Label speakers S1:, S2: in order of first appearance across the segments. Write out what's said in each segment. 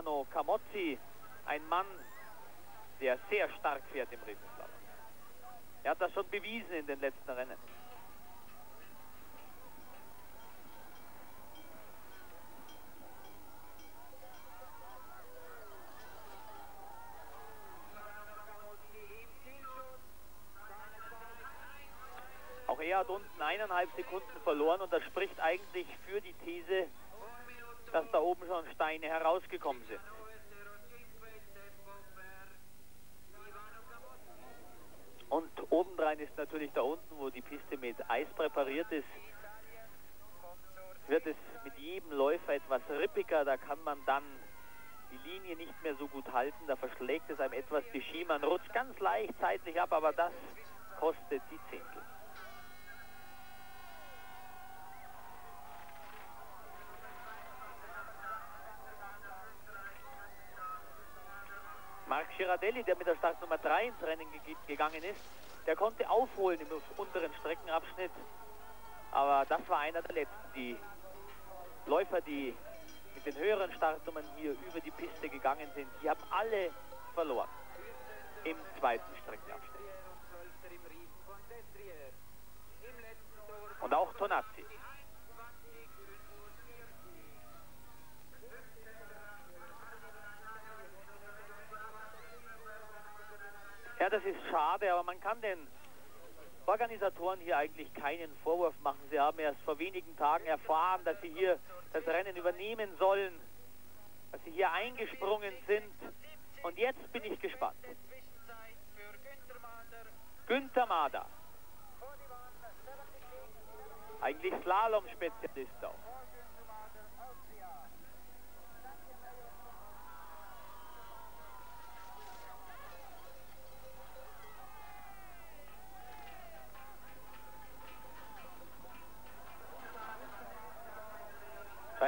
S1: Stefano Camozzi, ein Mann, der sehr stark fährt im Riesenslalom. Er hat das schon bewiesen in den letzten Rennen. Auch er hat unten eineinhalb Sekunden verloren und das spricht eigentlich für die These, dass da oben schon Steine herausgekommen sind. Und obendrein ist natürlich da unten, wo die Piste mit Eis präpariert ist, wird es mit jedem Läufer etwas rippiger. Da kann man dann die Linie nicht mehr so gut halten. Da verschlägt es einem etwas die Ski. Man rutscht ganz leicht zeitlich ab, aber das kostet die Zehntel. Marc Girardelli, der mit der Startnummer 3 ins Rennen ge gegangen ist, der konnte aufholen im unteren Streckenabschnitt. Aber das war einer der letzten. Die Läufer, die mit den höheren Startnummern hier über die Piste gegangen sind, die haben alle verloren im zweiten Streckenabschnitt. Und auch Tonazzi. Ja, das ist schade, aber man kann den Organisatoren hier eigentlich keinen Vorwurf machen. Sie haben erst vor wenigen Tagen erfahren, dass sie hier das Rennen übernehmen sollen, dass sie hier eingesprungen sind. Und jetzt bin ich gespannt. Günther Mader. Eigentlich Slalom-Spezialist auch.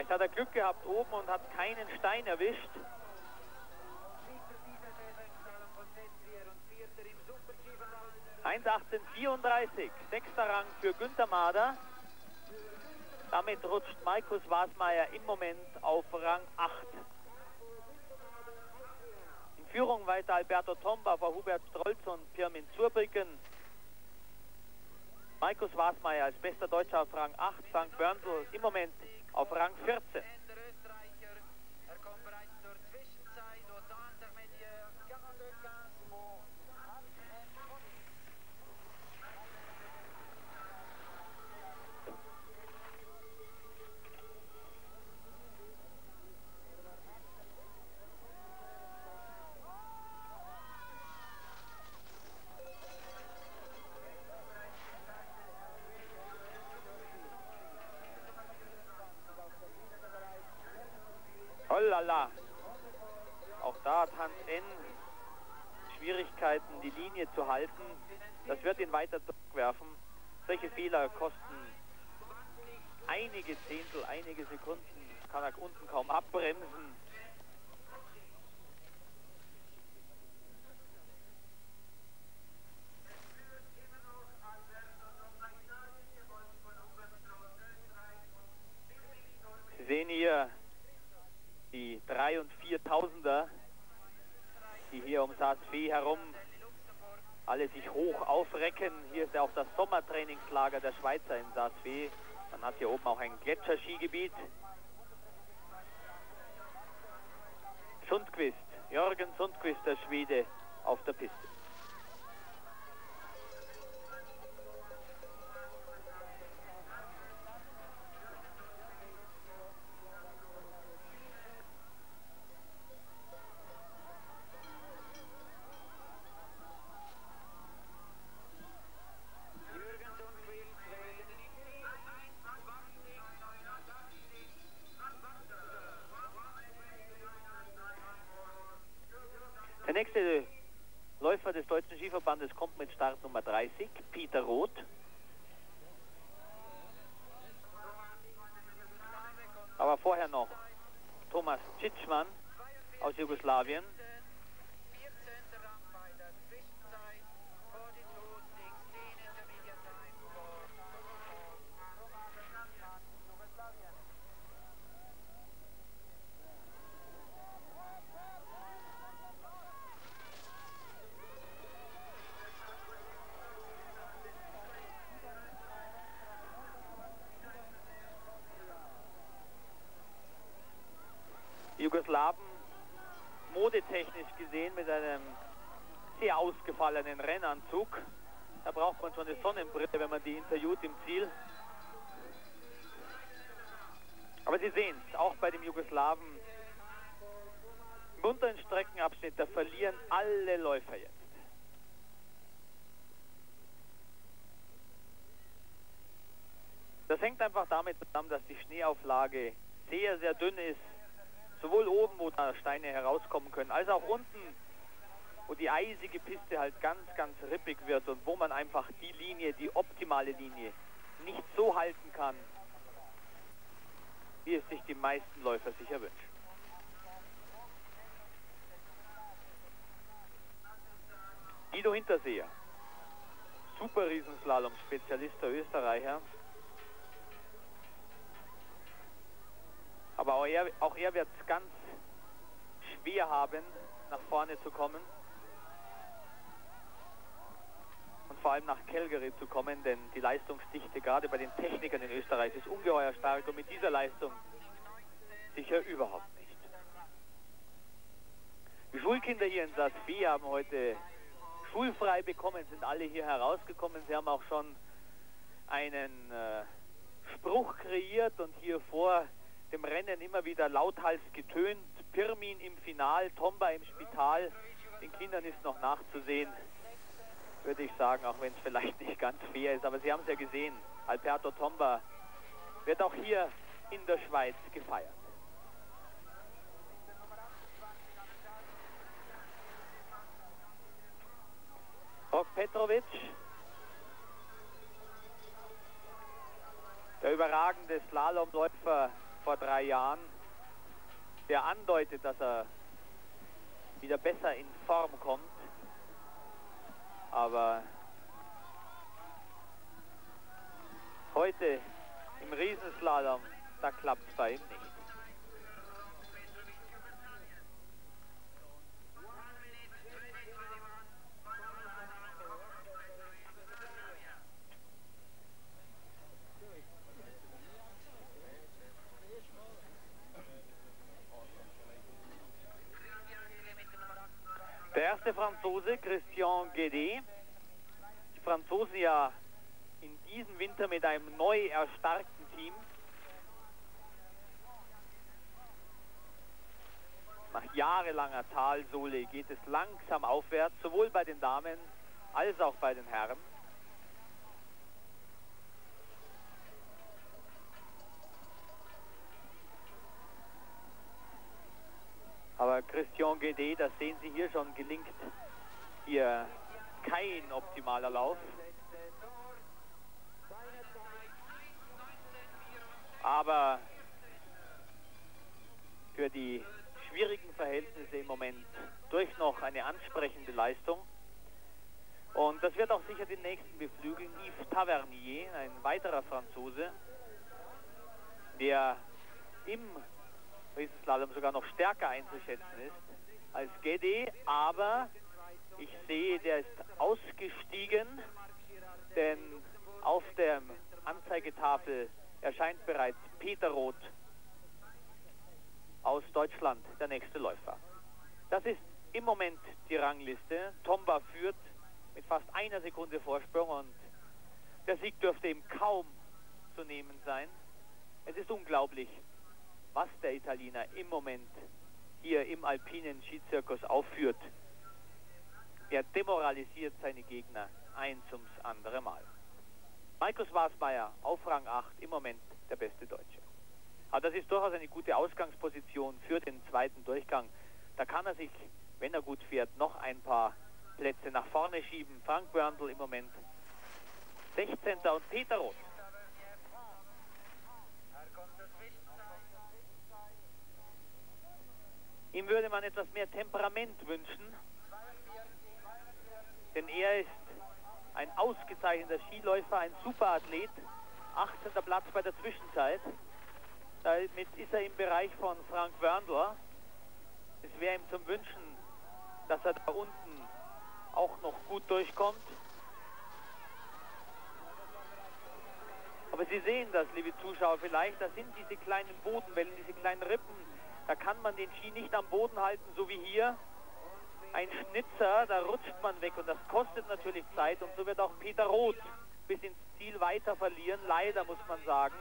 S1: Vielleicht hat er Glück gehabt oben und hat keinen Stein erwischt. ...1,1834, sechster Rang für Günther Mader. Damit rutscht Markus Wasmeier im Moment auf Rang 8. In Führung weiter Alberto Tomba vor Hubert Strolz und Pirmin Zurbrücken. Markus Wasmeier als bester Deutscher auf Rang 8, Frank Börnsel im Moment auf Rang 14. Hollala. Auch da hat Hans N. Schwierigkeiten, die Linie zu halten. Das wird ihn weiter zurückwerfen. Solche Fehler kosten einige Zehntel, einige Sekunden. Kann er unten kaum abbremsen. Sie sehen hier die 3 und 4.000er, die hier um Saas-Fee herum alle sich hoch aufrecken. Hier ist ja auch das Sommertrainingslager der Schweizer in Saas-Fee. Man hat hier oben auch ein Gletscherskigebiet. Sundquist, Jürgen Sundquist, der Schwede, auf der Piste. Skiverbandes kommt mit Startnummer 30, Peter Roth. Aber vorher noch Thomas Tschitschmann aus Jugoslawien. Jugoslawen modetechnisch gesehen mit einem sehr ausgefallenen Rennanzug. Da braucht man schon eine Sonnenbrille, wenn man die interviewt im Ziel. Aber Sie sehen es, auch bei dem Jugoslawen im unteren Streckenabschnitt, da verlieren alle Läufer jetzt. Das hängt einfach damit zusammen, dass die Schneeauflage sehr, sehr dünn ist. Sowohl oben, wo da Steine herauskommen können, als auch unten, wo die eisige Piste halt ganz, ganz rippig wird und wo man einfach die Linie, die optimale Linie, nicht so halten kann, wie es sich die meisten Läufer sicher wünschen. Guido Hinterseher, Super Riesenslalom-Spezialist der Österreicher, Aber auch er, auch er wird es ganz schwer haben, nach vorne zu kommen. Und vor allem nach Calgary zu kommen, denn die Leistungsdichte gerade bei den Technikern in Österreich ist ungeheuer stark und mit dieser Leistung sicher überhaupt nicht. Die Schulkinder hier in Saas-Fee haben heute schulfrei bekommen, sind alle hier herausgekommen. Sie haben auch schon einen äh, Spruch kreiert und hier vor dem Rennen immer wieder lauthals getönt. Pirmin im Final, Tomba im Spital. Den Kindern ist noch nachzusehen, würde ich sagen, auch wenn es vielleicht nicht ganz fair ist. Aber Sie haben es ja gesehen, Alberto Tomba wird auch hier in der Schweiz gefeiert. Rok Petrovic, der überragende Slalomläufer vor drei Jahren, der andeutet, dass er wieder besser in Form kommt. Aber heute im Riesenslalom, da klappt es bei ihm nicht. Erste Franzose, Christian Guédet. Die Franzosen ja in diesem Winter mit einem neu erstarkten Team. Nach jahrelanger Talsohle geht es langsam aufwärts, sowohl bei den Damen als auch bei den Herren. Aber Christian Guedet, das sehen Sie hier schon, gelingt hier kein optimaler Lauf. Aber für die schwierigen Verhältnisse im Moment durch noch eine ansprechende Leistung. Und das wird auch sicher den nächsten beflügeln. Yves Tavernier, ein weiterer Franzose, der im Riesenslalom sogar noch stärker einzuschätzen ist als Gede, aber ich sehe, der ist ausgestiegen, denn auf der Anzeigetafel erscheint bereits Peter Roth aus Deutschland, der nächste Läufer. Das ist im Moment die Rangliste. Tomba führt mit fast einer Sekunde Vorsprung und der Sieg dürfte ihm kaum zu nehmen sein. Es ist unglaublich, was der Italiener im Moment hier im alpinen Skizirkus aufführt. Er demoralisiert seine Gegner eins ums andere Mal. Markus Wasmeier auf Rang 8 im Moment der beste Deutsche. Aber das ist durchaus eine gute Ausgangsposition für den zweiten Durchgang. Da kann er sich, wenn er gut fährt, noch ein paar Plätze nach vorne schieben. Frank Börndl im Moment 16. und Peter Roth Ihm würde man etwas mehr Temperament wünschen, denn er ist ein ausgezeichneter Skiläufer, ein Superathlet, 18. Platz bei der Zwischenzeit. Damit ist er im Bereich von Frank Wörndler. Es wäre ihm zum Wünschen, dass er da unten auch noch gut durchkommt. Aber Sie sehen das, liebe Zuschauer, vielleicht, das sind diese kleinen Bodenwellen, diese kleinen Rippen, Da kann man den Ski nicht am Boden halten, so wie hier. Ein Schnitzer, da rutscht man weg und das kostet natürlich Zeit. Und so wird auch Peter Roth bis ins Ziel weiter verlieren, leider muss man sagen.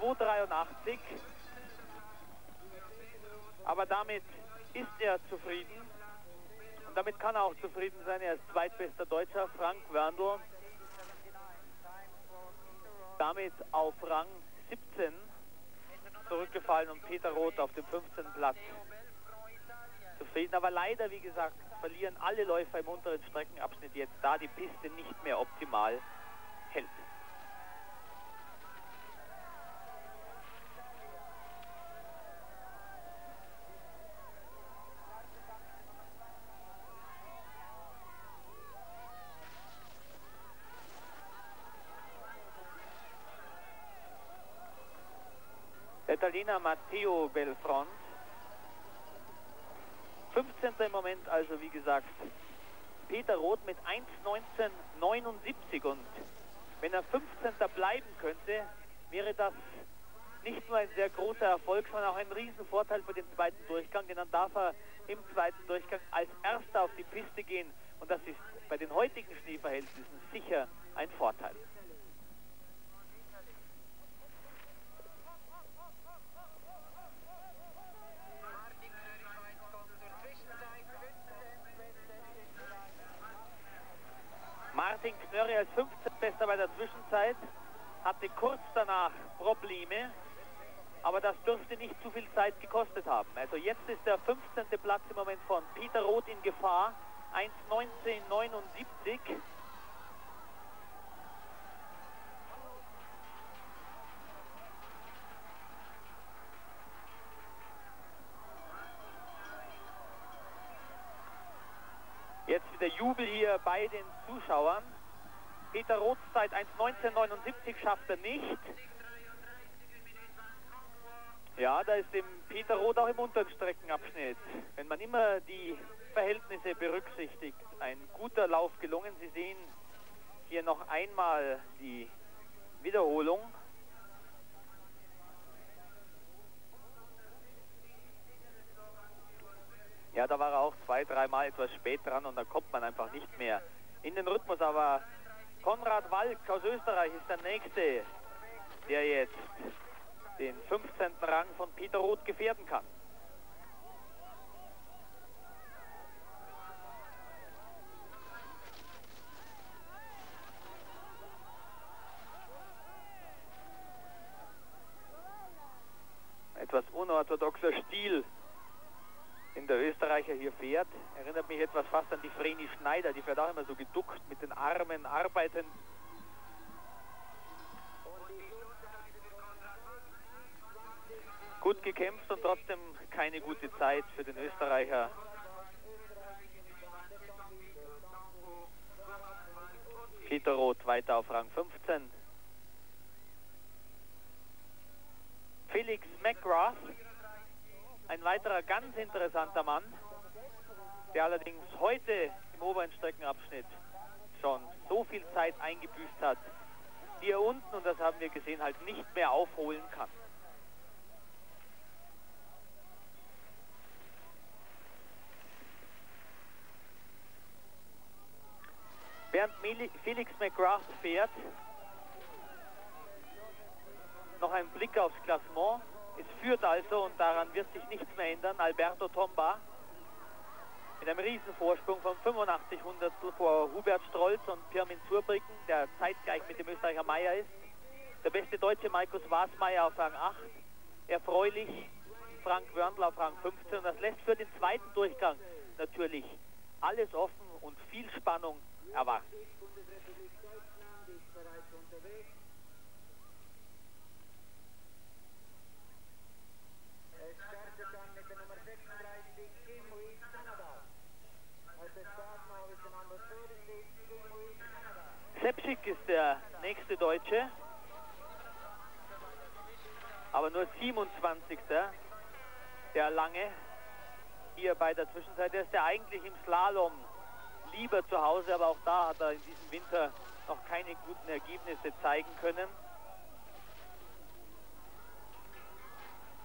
S1: 2,83. Aber damit ist er zufrieden. Und damit kann er auch zufrieden sein. Er ist zweitbester Deutscher, Frank Wörndl. Damit auf Rang 17 zurückgefallen und Peter Roth auf dem 15. Platz zufrieden. Aber leider, wie gesagt, verlieren alle Läufer im unteren Streckenabschnitt jetzt, da die Piste nicht mehr optimal hält. Der Italiener Matteo Belfront 15. im Moment, also wie gesagt, Peter Roth mit 1,1979 und wenn er 15. bleiben könnte, wäre das nicht nur ein sehr großer Erfolg, sondern auch ein Riesenvorteil für den zweiten Durchgang, denn dann darf er im zweiten Durchgang als Erster auf die Piste gehen und das ist bei den heutigen Schneeverhältnissen sicher ein Vorteil. Knörre als 15. Bester bei der Zwischenzeit, hatte kurz danach Probleme, aber das dürfte nicht zu viel Zeit gekostet haben. Also jetzt ist der 15. Platz im Moment von Peter Roth in Gefahr, 1.19.79. Jetzt wieder Jubel hier bei den Zuschauern. Peter Roths Zeit 1.1979 schafft er nicht. Ja, da ist dem Peter Roth auch im unteren Streckenabschnitt. Wenn man immer die Verhältnisse berücksichtigt, ein guter Lauf gelungen. Sie sehen hier noch einmal die Wiederholung. Ja, da war er auch zwei, dreimal etwas spät dran und da kommt man einfach nicht mehr in den Rhythmus. Aber Konrad Walk aus Österreich ist der Nächste, der jetzt den 15. Rang von Peter Roth gefährden kann. Etwas unorthodoxer Stil Österreicher hier fährt. Erinnert mich etwas fast an die Vreni Schneider, die fährt auch immer so geduckt mit den Armen arbeiten. Gut gekämpft und trotzdem keine gute Zeit für den Österreicher. Peter Roth weiter auf Rang 15. Felix McGrath ein weiterer ganz interessanter Mann, der allerdings heute im oberen Streckenabschnitt schon so viel Zeit eingebüßt hat, die er unten, und das haben wir gesehen, halt nicht mehr aufholen kann. Während Felix McGrath fährt, noch ein Blick aufs Klassement. Es führt also, und daran wird sich nichts mehr ändern, Alberto Tomba mit einem Riesenvorsprung von 85 Hundertstel vor Hubert Strolz und Pirmin Zurbrücken, der zeitgleich mit dem Österreicher Meier ist. Der beste Deutsche Markus Wasmeier auf Rang 8. Erfreulich Frank Wörndl auf Rang 15. Und das lässt für den zweiten Durchgang natürlich alles offen und viel Spannung erwarten. Sepsik ist der nächste Deutsche, aber nur 27. Der Lange hier bei der Zwischenzeit. Der ist ja eigentlich im Slalom lieber zu Hause, aber auch da hat er in diesem Winter noch keine guten Ergebnisse zeigen können.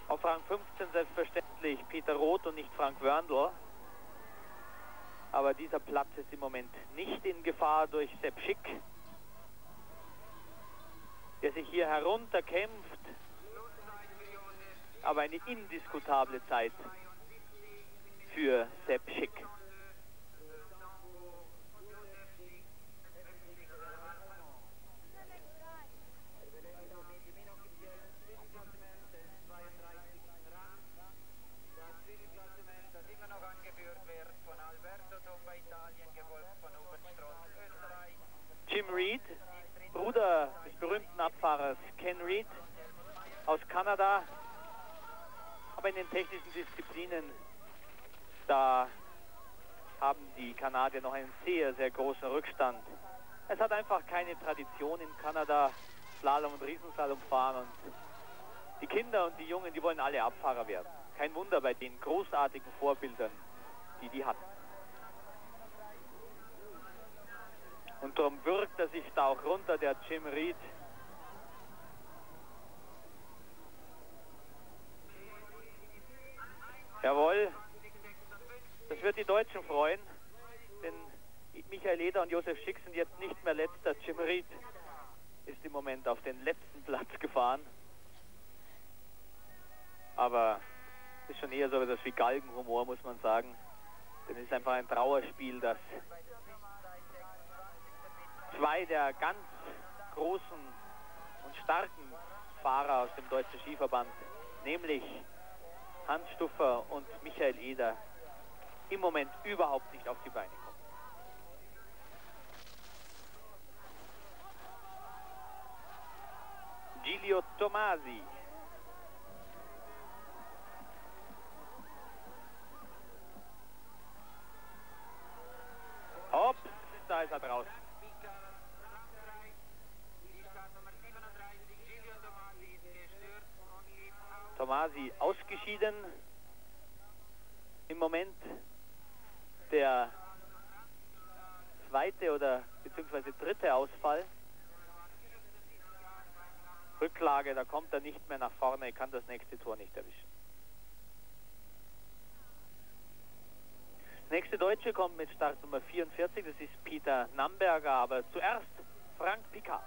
S1: Auf Rang 15 selbstverständlich Peter Roth und nicht Frank Wörndl. Aber dieser Platz ist im Moment nicht in Gefahr durch Sepp Schick, der sich hier herunterkämpft. Aber eine indiskutable Zeit für Sepp Schick. Jim Reed, Bruder des Abfahrers Ken Reed aus Kanada. Aber in den technischen Disziplinen, da haben die Kanadier noch einen sehr, sehr großen Rückstand. Es hat einfach keine Tradition in Kanada, Slalom und Riesenslalom fahren und die Kinder und die Jungen, die wollen alle Abfahrer werden. Kein Wunder bei den großartigen Vorbildern, die die hatten. Und darum wirkt er sich da auch runter, der Jim Reed. Jawohl, das wird die Deutschen freuen, denn Michael Eder und Josef Schick sind jetzt nicht mehr letzter. Jim Reed ist im Moment auf den letzten Platz gefahren. Aber es ist schon eher so etwas wie Galgenhumor, muss man sagen. Denn es ist einfach ein Trauerspiel, dass zwei der ganz großen und starken Fahrer aus dem Deutschen Skiverband, nämlich Hans Stuffer und Michael Eder, im Moment überhaupt nicht auf die Beine kommen. Giglio Tomasi. Hops, da ist er draußen. Tomasi ausgeschieden. Im Moment der zweite oder beziehungsweise dritte Ausfall. Rücklage, da kommt er nicht mehr nach vorne, kann das nächste Tor nicht erwischen. Nächste Deutsche kommt mit Startnummer 44, das ist Peter Namberger, aber zuerst Frank Picard.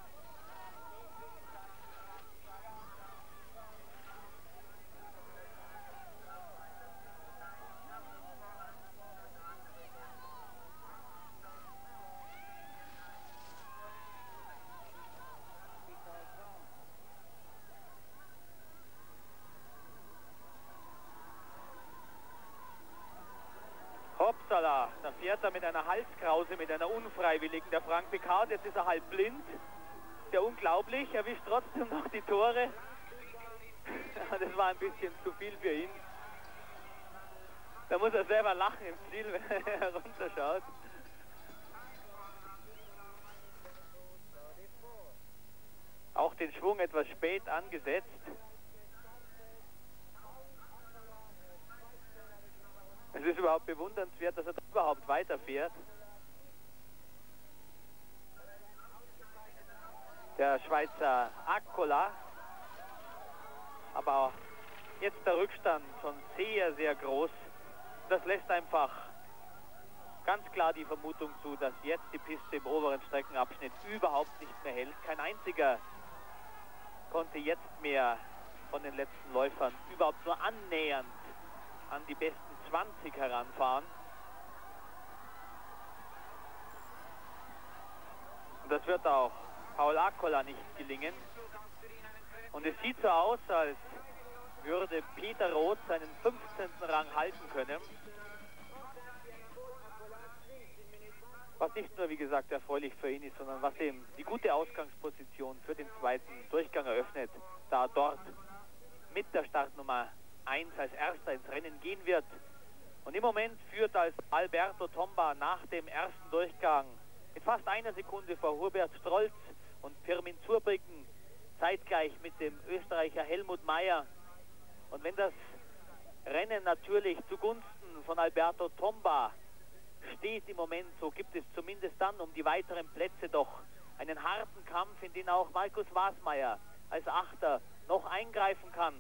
S1: Hopsala, da fährt er mit einer Halskrause, mit einer unfreiwilligen, der Frank Picard, jetzt ist er halb blind. Sehr unglaublich, er wischt trotzdem noch die Tore. Das war ein bisschen zu viel für ihn. Da muss er selber lachen im Ziel, wenn er herunterschaut. Auch den Schwung etwas spät angesetzt. Es ist überhaupt bewundernswert, dass er überhaupt weiterfährt. Der Schweizer Akkola. Aber jetzt der Rückstand schon sehr, sehr groß. Das lässt einfach ganz klar die Vermutung zu, dass jetzt die Piste im oberen Streckenabschnitt überhaupt nicht mehr hält. Kein einziger konnte jetzt mehr von den letzten Läufern überhaupt nur annähernd an die besten 20 heranfahren. Und das wird auch Paul Akola nicht gelingen. Und es sieht so aus, als würde Peter Roth seinen 15. Rang halten können. Was nicht nur, wie gesagt, erfreulich für ihn ist, sondern was ihm die gute Ausgangsposition für den zweiten Durchgang eröffnet, da dort mit der Startnummer 1 als erster ins Rennen gehen wird. Und im Moment führt als Alberto Tomba nach dem ersten Durchgang mit fast einer Sekunde vor Hubert Strolz und Firmin Zurbrücken zeitgleich mit dem Österreicher Helmut Meyer. Und wenn das Rennen natürlich zugunsten von Alberto Tomba steht im Moment, so gibt es zumindest dann um die weiteren Plätze doch einen harten Kampf, in den auch Markus Wasmeier als Achter noch eingreifen kann.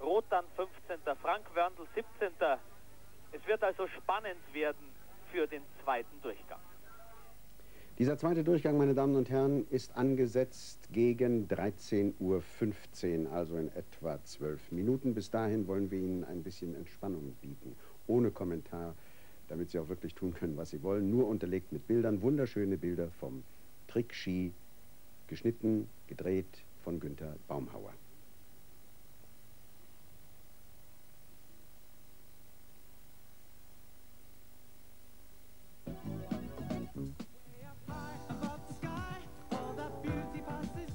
S1: Rotan 15., Frank Wörndl 17. Es wird also spannend werden für den zweiten Durchgang.
S2: Dieser zweite Durchgang, meine Damen und Herren, ist angesetzt gegen 13.15 Uhr, also in etwa zwölf Minuten. Bis dahin wollen wir Ihnen ein bisschen Entspannung bieten, ohne Kommentar, damit Sie auch wirklich tun können, was Sie wollen, nur unterlegt mit Bildern, wunderschöne Bilder vom Trickski, geschnitten, gedreht von Günter Baumhauer.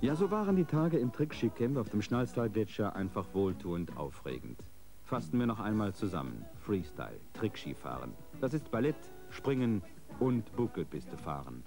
S3: Ja, so waren die Tage im Trickski-Camp auf dem Schnalztalgletscher einfach wohltuend aufregend. Fassen wir noch einmal zusammen. Freestyle, Trickski-Fahren. Das ist Ballett, Springen und Buckelpiste fahren.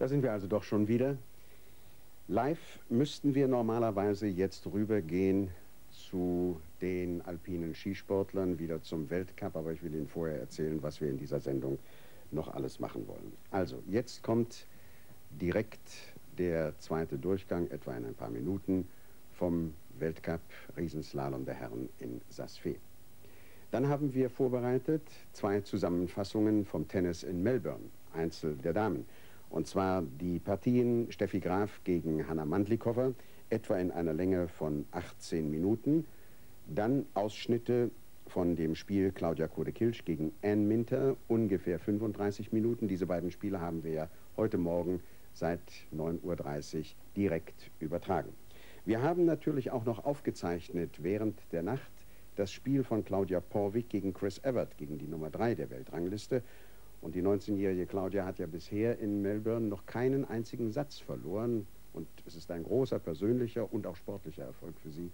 S2: Da sind wir also doch schon wieder. Live müssten wir normalerweise jetzt rübergehen zu den alpinen Skisportlern, wieder zum Weltcup, aber ich will Ihnen vorher erzählen, was wir in dieser Sendung noch alles machen wollen. Also, jetzt kommt direkt der zweite Durchgang, etwa in ein paar Minuten, vom Weltcup Riesenslalom der Herren in Saas-Fee. Dann haben wir vorbereitet zwei Zusammenfassungen vom Tennis in Melbourne, Einzel der Damen. Und zwar die Partien Steffi Graf gegen Hanna Mandlikowa, etwa in einer Länge von 18 Minuten. Dann Ausschnitte von dem Spiel Claudia Kode-Kilsch gegen Ann Minter, ungefähr 35 Minuten. Diese beiden Spiele haben wir ja heute Morgen seit 9.30 Uhr direkt übertragen. Wir haben natürlich auch noch aufgezeichnet während der Nacht das Spiel von Claudia Porwig gegen Chris Evert, gegen die Nummer 3 der Weltrangliste. Und die 19-jährige Claudia hat ja bisher in Melbourne noch keinen einzigen Satz verloren. Und es ist ein großer persönlicher und auch sportlicher Erfolg für sie,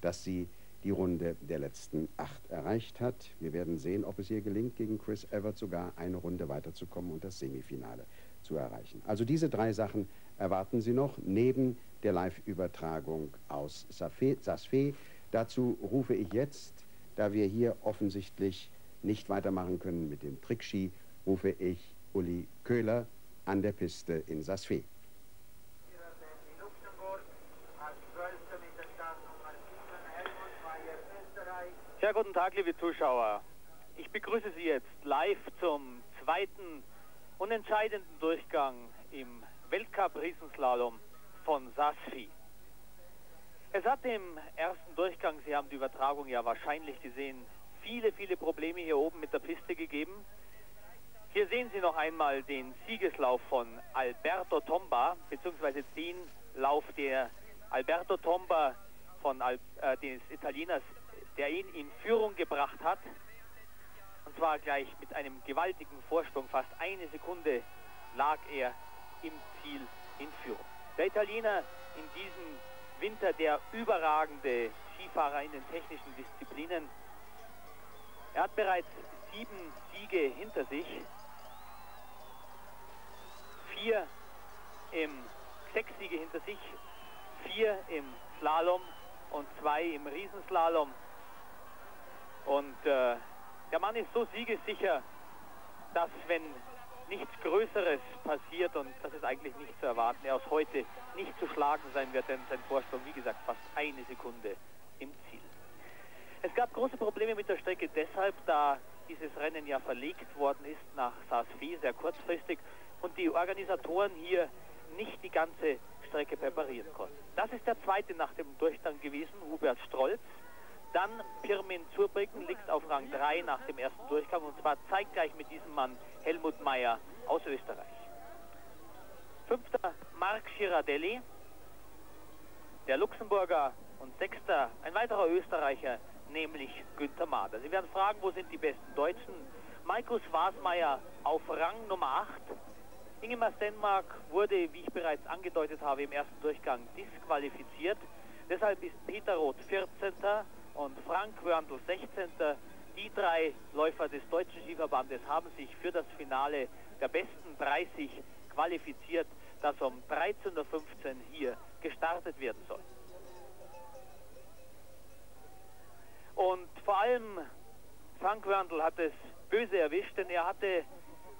S2: dass sie die Runde der letzten acht erreicht hat. Wir werden sehen, ob es ihr gelingt, gegen Chris Evert sogar eine Runde weiterzukommen und das Semifinale zu erreichen. Also diese drei Sachen erwarten Sie noch, neben der Live-Übertragung aus Sasfe. Dazu rufe ich jetzt, da wir hier offensichtlich nicht weitermachen können mit dem Trickski, rufe ich Uli Köhler an der Piste in Saas-Fee.
S1: Ja, guten Tag, liebe Zuschauer. Ich begrüße Sie jetzt live zum zweiten und entscheidenden Durchgang im Weltcup Riesenslalom von Saas-Fee. Es hat im ersten Durchgang, Sie haben die Übertragung ja wahrscheinlich gesehen, viele, viele Probleme hier oben mit der Piste gegeben. Hier sehen Sie noch einmal den Siegeslauf von Alberto Tomba, beziehungsweise den Lauf der Alberto Tomba von Al äh, des Italieners, der ihn in Führung gebracht hat. Und zwar gleich mit einem gewaltigen Vorsprung, fast eine Sekunde lag er im Ziel in Führung. Der Italiener in diesem Winter der überragende Skifahrer in den technischen Disziplinen. Er hat bereits sieben Siege hinter sich vier im Sechssiege hinter sich, vier im Slalom und zwei im Riesenslalom. Und äh, der Mann ist so siegessicher, dass wenn nichts Größeres passiert und das ist eigentlich nicht zu erwarten. Er aus heute nicht zu schlagen sein wird, denn sein Vorsprung, wie gesagt, fast eine Sekunde im Ziel. Es gab große Probleme mit der Strecke deshalb, da dieses Rennen ja verlegt worden ist nach Saas-Fee, sehr kurzfristig, und die Organisatoren hier nicht die ganze Strecke präparieren konnten. Das ist der zweite nach dem Durchgang gewesen, Hubert Strolz. Dann Pirmin Zurbrücken liegt auf Rang 3 nach dem ersten Durchgang und zwar zeitgleich mit diesem Mann Helmut Meyer aus Österreich. Fünfter Marc Girardelli, der Luxemburger und sechster ein weiterer Österreicher, nämlich Günther Mader. Sie werden fragen, wo sind die besten Deutschen? Markus Wasmeier auf Rang Nummer 8. Ingemar Stenmark wurde, wie ich bereits angedeutet habe, im ersten Durchgang disqualifiziert. Deshalb ist Peter Roth 14. und Frank Wörndl 16. Die drei Läufer des Deutschen Skiverbandes haben sich für das Finale der besten 30 qualifiziert, das um 13.15 Uhr hier gestartet werden soll. Und vor allem Frank Wörndl hat es böse erwischt, denn er hatte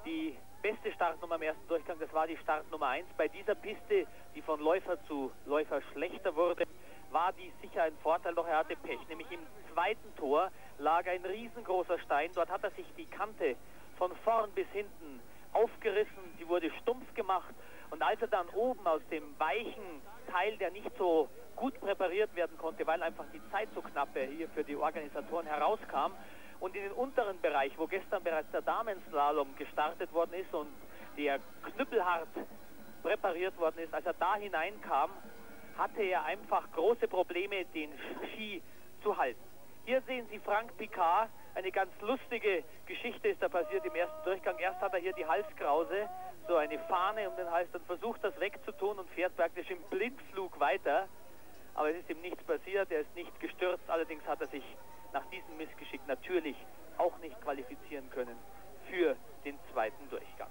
S1: die beste Startnummer im ersten Durchgang, das war die Startnummer 1. Bei dieser Piste, die von Läufer zu Läufer schlechter wurde, war dies sicher ein Vorteil, doch er hatte Pech. Nämlich im zweiten Tor lag ein riesengroßer Stein. Dort hat er sich die Kante von vorn bis hinten aufgerissen, sie wurde stumpf gemacht und als er dann oben aus dem weichen Teil, der nicht so gut präpariert werden konnte, weil einfach die Zeit so knapp hier für die Organisatoren herauskam, und in den unteren Bereich, wo gestern bereits der Damenslalom gestartet worden ist und der knüppelhart präpariert worden ist, als er da hineinkam, hatte er einfach große Probleme, den Ski zu halten. Hier sehen Sie Frank Picard, eine ganz lustige Geschichte ist da passiert im ersten Durchgang. Erst hat er hier die Halskrause, so eine Fahne um den Hals, dann versucht das wegzutun und fährt praktisch im Blindflug weiter. Aber es ist ihm nichts passiert, er ist nicht gestürzt, allerdings hat er sich nach diesem Missgeschick natürlich auch nicht qualifizieren können für den zweiten Durchgang.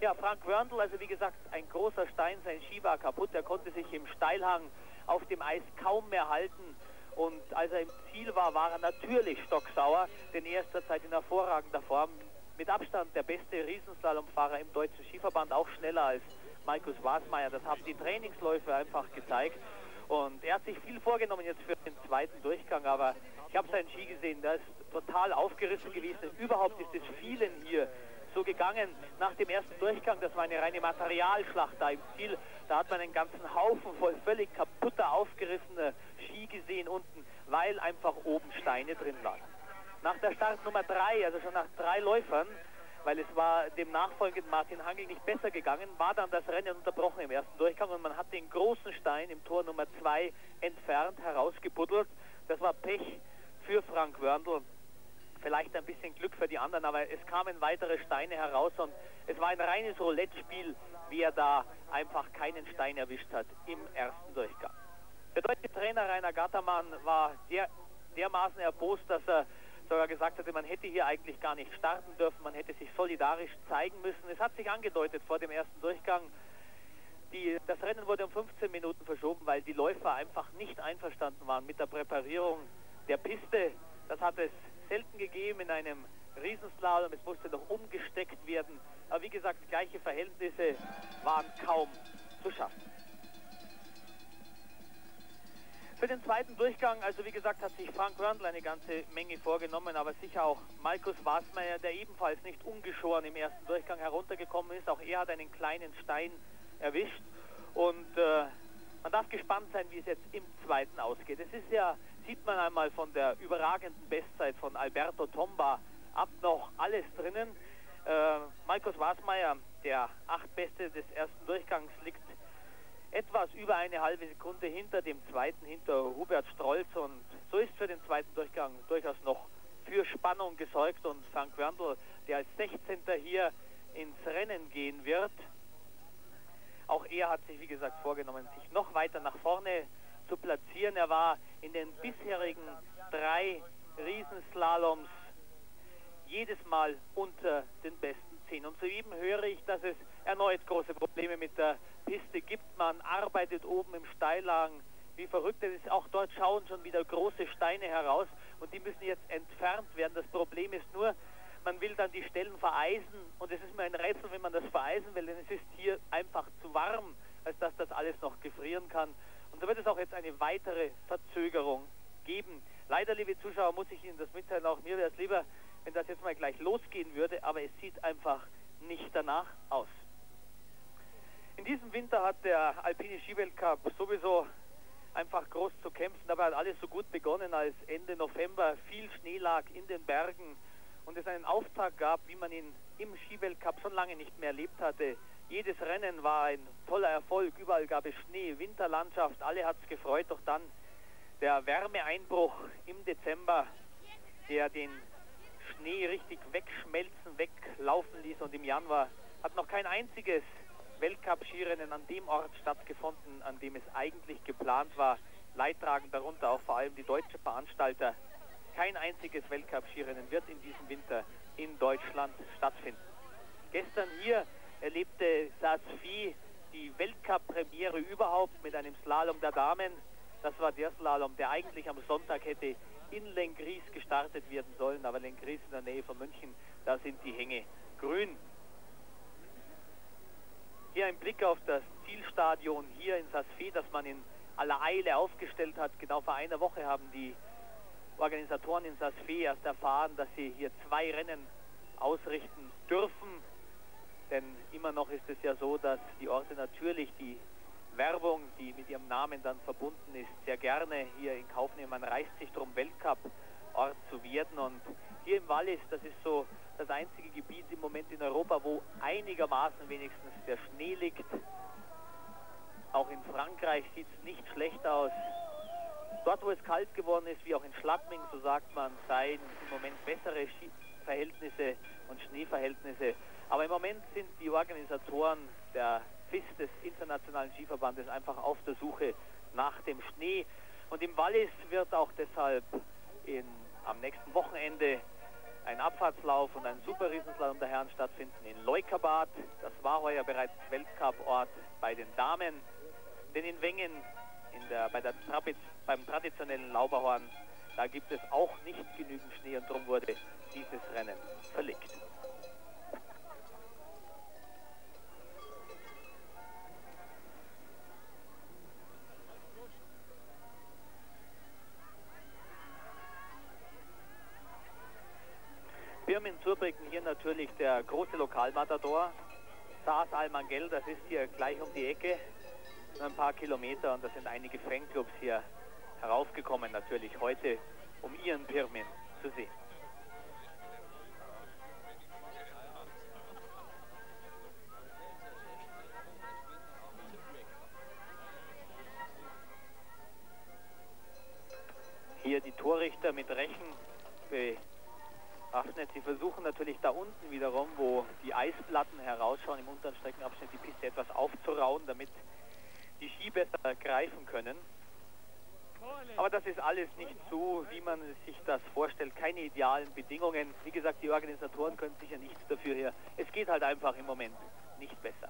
S1: Ja, Frank Wörndl, also wie gesagt, ein großer Stein, sein Ski war kaputt, er konnte sich im Steilhang auf dem Eis kaum mehr halten und als er im Ziel war, war er natürlich stocksauer, denn er ist zurzeit in hervorragender Form. Mit Abstand der beste Riesenslalomfahrer im deutschen Skiverband, auch schneller als Markus Wasmeier. Das haben die Trainingsläufe einfach gezeigt. Und er hat sich viel vorgenommen jetzt für den zweiten Durchgang, aber ich habe seinen Ski gesehen, der ist total aufgerissen gewesen. Überhaupt ist es vielen hier so gegangen nach dem ersten Durchgang. Das war eine reine Materialschlacht da im Ziel. Da hat man einen ganzen Haufen voll völlig kaputter, aufgerissener Ski gesehen unten, weil einfach oben Steine drin lagen. Nach der Start Nummer drei, also schon nach drei Läufern, weil es war dem nachfolgenden Martin Hangel nicht besser gegangen, war dann das Rennen unterbrochen im ersten Durchgang und man hat den großen Stein im Tor Nummer zwei entfernt, herausgebuddelt. Das war Pech für Frank Wörndl. Vielleicht ein bisschen Glück für die anderen, aber es kamen weitere Steine heraus und es war ein reines Roulette-Spiel, wie er da einfach keinen Stein erwischt hat im ersten Durchgang. Der deutsche Trainer Rainer Gattermann war der, dermaßen erbost, dass er sogar gesagt hatte, man hätte hier eigentlich gar nicht starten dürfen, man hätte sich solidarisch zeigen müssen. Es hat sich angedeutet vor dem ersten Durchgang, die, das Rennen wurde um 15 Minuten verschoben, weil die Läufer einfach nicht einverstanden waren mit der Präparierung der Piste. Das hat es selten gegeben in einem Riesenslalom. Es musste noch umgesteckt werden. Aber wie gesagt, gleiche Verhältnisse waren kaum zu schaffen. Für den zweiten Durchgang, also wie gesagt, hat sich Frank Wörndl eine ganze Menge vorgenommen, aber sicher auch Markus Wasmeier, der ebenfalls nicht ungeschoren im ersten Durchgang heruntergekommen ist. Auch er hat einen kleinen Stein erwischt und äh, man darf gespannt sein, wie es jetzt im zweiten ausgeht. Es ist ja sieht man einmal von der überragenden Bestzeit von Alberto Tomba ab noch alles drinnen. Äh, Markus Wasmeier, der achtbeste des ersten Durchgangs, liegt etwas über eine halbe Sekunde hinter dem zweiten, hinter Hubert Strolz. Und so ist für den zweiten Durchgang durchaus noch für Spannung gesorgt. Und Frank Wörndl, der als 16. hier ins Rennen gehen wird, auch er hat sich, wie gesagt, vorgenommen, sich noch weiter nach vorne zu platzieren. Er war in den bisherigen drei Riesenslaloms jedes Mal unter den besten zehn. Und soeben höre ich, dass es erneut große Probleme mit der Piste gibt. Man arbeitet oben im Steillagen wie verrückt. ist. Auch dort schauen schon wieder große Steine heraus und die müssen jetzt entfernt werden. Das Problem ist nur, man will dann die Stellen vereisen und es ist mir ein Rätsel, wenn man das vereisen will, denn es ist hier einfach zu warm, als dass das alles noch gefrieren kann. Und so wird es auch jetzt eine weitere Verzögerung geben. Leider, liebe Zuschauer, muss ich Ihnen das mitteilen, auch mir wäre es lieber, wenn das jetzt mal gleich losgehen würde, aber es sieht einfach nicht danach aus. In diesem Winter hat der Alpine Skiweltcup sowieso einfach groß zu kämpfen. Dabei hat alles so gut begonnen, als Ende November viel Schnee lag in den Bergen und es einen Auftakt gab, wie man ihn im Skiweltcup schon lange nicht mehr erlebt hatte. Jedes Rennen war ein toller Erfolg, überall gab es Schnee, Winterlandschaft, alle hat es gefreut, doch dann der Wärmeeinbruch im Dezember, der den Schnee richtig wegschmelzen, weglaufen ließ. Und im Januar hat noch kein einziges Weltcup-Skirennen an dem Ort stattgefunden, an dem es eigentlich geplant war. Leidtragend darunter auch vor allem die deutschen Veranstalter. Kein einziges Weltcup-Skirennen wird in diesem Winter in Deutschland stattfinden. Gestern hier erlebte Saas-Fee die Weltcup-Premiere überhaupt mit einem Slalom der Damen. Das war der Slalom, der eigentlich am Sonntag hätte in Lengries gestartet werden sollen, aber Lengries in der Nähe von München, da sind die Hänge grün. Hier ein Blick auf das Zielstadion hier in Saas-Fee, das man in aller Eile aufgestellt hat. Genau vor einer Woche haben die Organisatoren in Saas-Fee erst erfahren, dass sie hier zwei Rennen ausrichten dürfen. Denn immer noch ist es ja so, dass die Orte natürlich die Werbung, die mit ihrem Namen dann verbunden ist, sehr gerne hier in Kauf nehmen. Man reißt sich darum, Weltcup-Ort zu werden. Und hier im Wallis, das ist so das einzige Gebiet im Moment in Europa, wo einigermaßen wenigstens der Schnee liegt. Auch in Frankreich sieht es nicht schlecht aus. Dort, wo es kalt geworden ist, wie auch in Schladming, so sagt man, seien im Moment bessere Verhältnisse und Schneeverhältnisse. Aber im Moment sind die Organisatoren der FIS des Internationalen Skiverbandes einfach auf der Suche nach dem Schnee. Und im Wallis wird auch deshalb in, am nächsten Wochenende ein Abfahrtslauf und ein Superriesenslalom der Herren stattfinden in Leukabad. Das war heuer bereits Weltcuport bei den Damen. Denn in Wengen in der, bei der beim traditionellen Lauberhorn, da gibt es auch nicht genügend Schnee und darum wurde dieses Rennen verlegt. Firmen Zurbrücken hier natürlich der große Lokalmatador. Saas Almangel, das ist hier gleich um die Ecke nur ein paar Kilometer und da sind einige Fanclubs hier heraufgekommen, natürlich heute, um ihren Pirmin zu sehen. Hier die Torrichter mit Rechen bewaffnet. Sie versuchen natürlich da unten wiederum, wo die Eisplatten herausschauen im unteren Streckenabschnitt, die Piste etwas aufzurauen, damit die Ski besser greifen können. Aber das ist alles nicht so, wie man sich das vorstellt. Keine idealen Bedingungen. Wie gesagt, die Organisatoren können sicher nichts dafür hier. Es geht halt einfach im Moment nicht besser.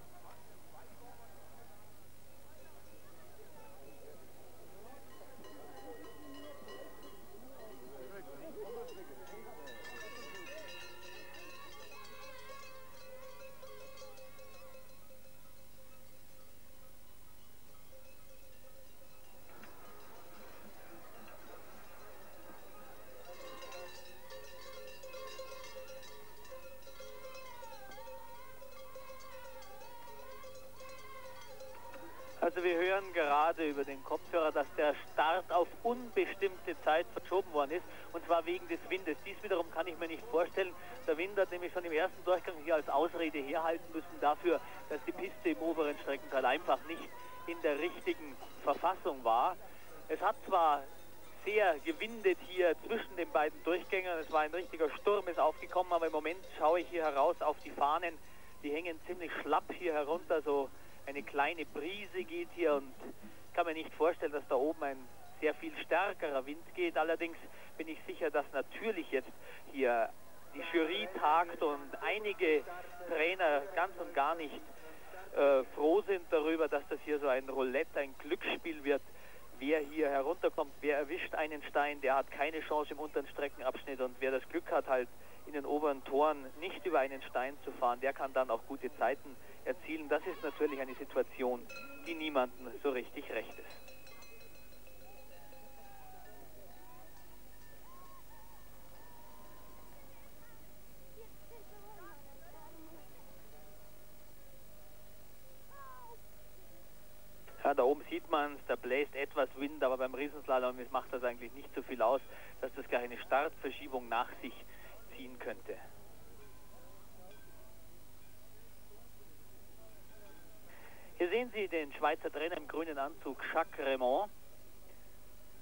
S1: Verschoben worden ist, und zwar wegen des Windes. Dies wiederum kann ich mir nicht vorstellen. Der Wind hat nämlich schon im ersten Durchgang hier als Ausrede herhalten müssen dafür, dass die Piste im oberen Streckenteil einfach nicht in der richtigen Verfassung war. Es hat zwar sehr gewindet hier zwischen den beiden Durchgängen. Es war ein richtiger Sturm, ist aufgekommen, aber im Moment schaue ich hier heraus auf die Fahnen. Die hängen ziemlich schlapp hier herunter, so eine kleine Brise geht hier und kann mir nicht vorstellen, dass da oben ein sehr viel stärkerer Wind geht. Allerdings bin ich sicher, dass natürlich jetzt hier die Jury tagt und einige Trainer ganz und gar nicht äh, froh sind darüber, dass das hier so ein Roulette, ein Glücksspiel wird. Wer hier herunterkommt, wer erwischt einen Stein, der hat keine Chance im unteren Streckenabschnitt und wer das Glück hat, halt in den oberen Toren nicht über einen Stein zu fahren. Der kann dann auch gute Zeiten erzielen. Das ist natürlich eine Situation, die niemandem so richtig recht ist. Sieht man es, da bläst etwas Wind, aber beim Riesenslalom macht das eigentlich nicht so viel aus, dass das gleich eine Startverschiebung nach sich ziehen könnte. Hier sehen Sie den Schweizer Trainer im grünen Anzug, Jacques Raymond.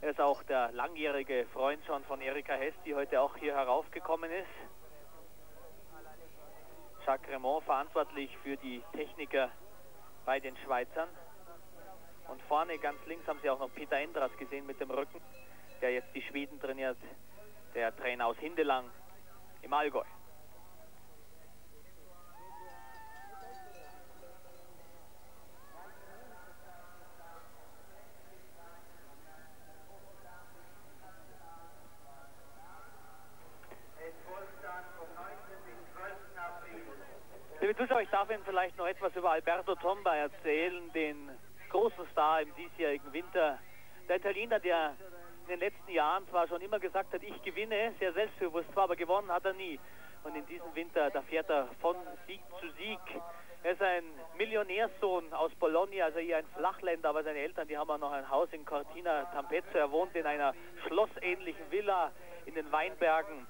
S1: Er ist auch der langjährige Freund schon von Erika Hess, die heute auch hier heraufgekommen ist. Jacques Raymond verantwortlich für die Techniker bei den Schweizern. Und vorne ganz links haben Sie auch noch Peter Endras gesehen mit dem Rücken, der jetzt die Schweden trainiert, der Trainer aus Hindelang im Allgäu. Liebe Zuschauer, ich darf Ihnen vielleicht noch etwas über Alberto Tomba erzählen, den großen Star im diesjährigen Winter. Der Italiener, der in den letzten Jahren zwar schon immer gesagt hat, ich gewinne, sehr selbstbewusst war, aber gewonnen hat er nie. Und in diesem Winter, da fährt er von Sieg zu Sieg. Er ist ein Millionärssohn aus Bologna, also eher ein Flachländer, aber seine Eltern, die haben auch noch ein Haus in Cortina Tampezzo. Er wohnt in einer schlossähnlichen Villa in den Weinbergen,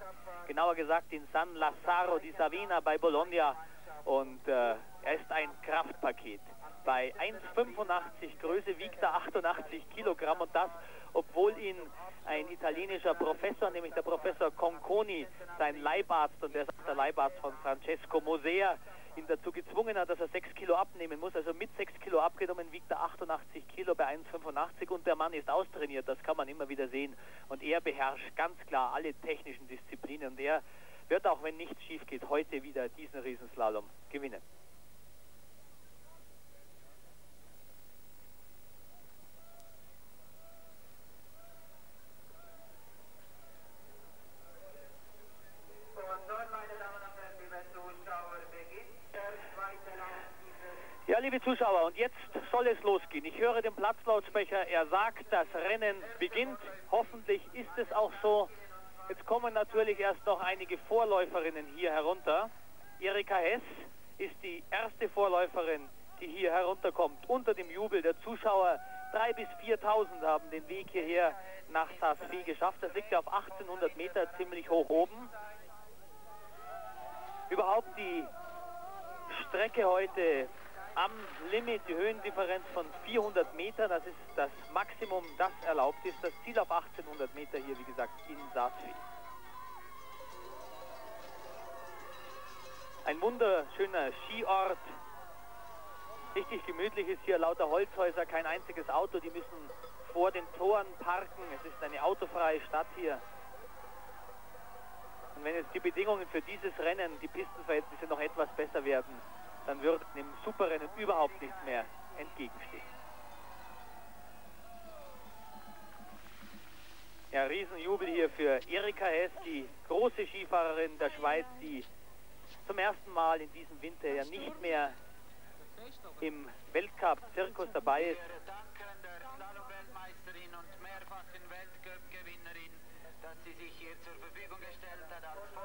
S1: genauer gesagt in San Lazzaro di Savina bei Bologna. Und äh, er ist ein Kraftpaket. Bei 1,85 Größe wiegt er 88 Kilogramm und das, obwohl ihn ein italienischer Professor, nämlich der Professor Conconi, sein Leibarzt, und der ist der Leibarzt von Francesco Mosea, ihn dazu gezwungen hat, dass er 6 Kilo abnehmen muss. Also mit 6 Kilo abgenommen wiegt er 88 Kilo bei 1,85 und der Mann ist austrainiert, das kann man immer wieder sehen. Und er beherrscht ganz klar alle technischen Disziplinen und er wird auch, wenn nichts schief geht, heute wieder diesen Riesenslalom gewinnen. Ja, liebe Zuschauer, und jetzt soll es losgehen. Ich höre den Platzlautsprecher, er sagt, das Rennen beginnt. Hoffentlich ist es auch so. Jetzt kommen natürlich erst noch einige Vorläuferinnen hier herunter. Erika Hess ist die erste Vorläuferin, die hier herunterkommt, unter dem Jubel der Zuschauer. 3.000 bis 4.000 haben den Weg hierher nach Saas-Fee geschafft. Das liegt auf 1800 Meter ziemlich hoch oben. Überhaupt die Strecke heute am Limit, die Höhendifferenz von 400 Metern, das ist das Maximum, das erlaubt ist. Das Ziel auf 1800 Meter hier, wie gesagt, in Saasfee. Ein wunderschöner Skiort. Richtig gemütlich ist hier lauter Holzhäuser, kein einziges Auto. Die müssen vor den Toren parken. Es ist eine autofreie Stadt hier. Und wenn jetzt die Bedingungen für dieses Rennen, die Pistenverhältnisse noch etwas besser werden, dann würde dem Superrennen überhaupt nichts mehr entgegenstehen. Ja, Riesenjubel hier für Erika Hess, die große Skifahrerin der Schweiz, die zum ersten Mal in diesem Winter ja nicht mehr im Weltcup-Zirkus dabei ist.